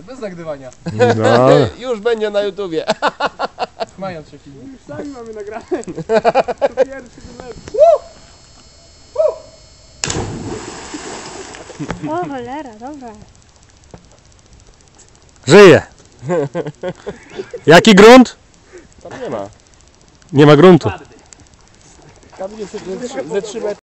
Bez nagrywania. No, Już będzie na YouTubie. Mają się film. Już sami mamy nagrane. To pierwszy numer. O cholera, dobra. żyje. Jaki grunt? Tam nie ma. Nie ma gruntu. Tam gdzie ze 3 metry.